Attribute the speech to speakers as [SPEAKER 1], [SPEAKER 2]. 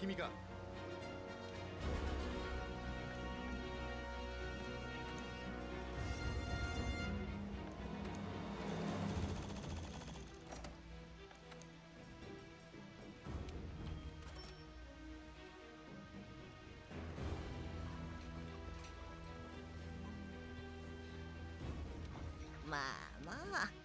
[SPEAKER 1] 君か
[SPEAKER 2] まあまあ。